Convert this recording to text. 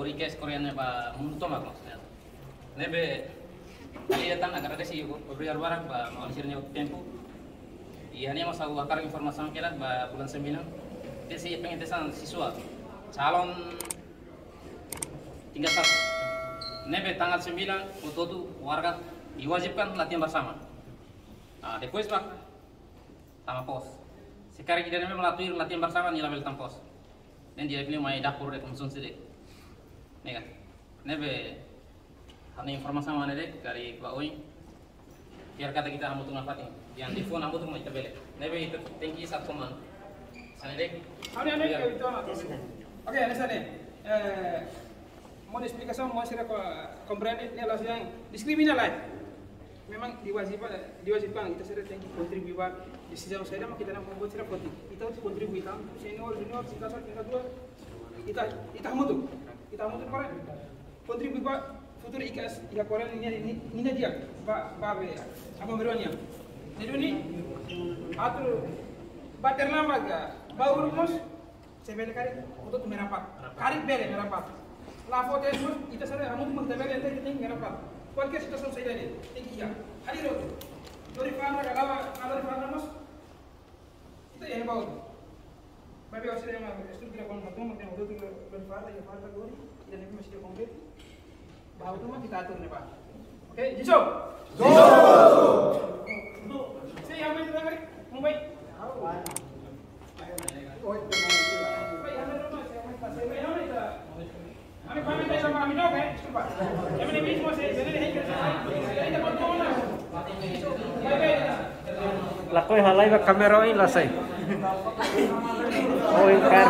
ori kes korean ba munto mak maksudnya. Nebe dia tan agar ada sih obriar barak ba tempo. Iya ini masa wakar informasi kira ba bulan 9 dia sih pengetesan siswa calon tinggal satu. Nebe tanggal 9 untuk warga diwajibkan latihan bersama. Nah depois pak sama pos. Sekarang kita nebe melatih latihan bersama nih label pos. Dan dia pilih mai dapur dek konsumsi nih kan? Nebe hanya informasi sama dek dari Pak Oi biar kata kita hamu tunggal fatih yang di phone hamu tunggal kita beli nebe itu tinggi satu man sana dek. Ane kayak itu. Oke, ane sana. Eh, mau explicação mau sira compreender ni alas yang discrimina lah. Memang diwajibkan diwajibkan. Kita tem que contribuir para decisão saya kita nak membuat sira penting. Kita tam senior junior tingkat satu tingkat dua. Kita kita mutu. Kita mutu kore. Contribuir para futuro ikas ika kore ni ni ni dia. Ba ba be apa meronya. Jadi ni atur baterna maga bauru mus sebele kari untuk merapat kari bele merapat la foto es mus ita sare amu mus tebele ente ting merapat cualquier situación saya ini tinggi ya hari Βέβαια, όσοι είναι στρούκτρα κονματώματα, εγώ του περφάλα για φάλτα κόρη, δεν έχουμε συγκεκομπέτη. Automatica του είναι πάρα. Οκ, γησό! Γησό! Σε, για μένα, για μένα, Μουμπαϊ. हमें पानी कैसा मामी लोग हैं इसके पास हमें बीच में से ज़रूर है Lakoi halai ba kamera oi lasai. Oi kar.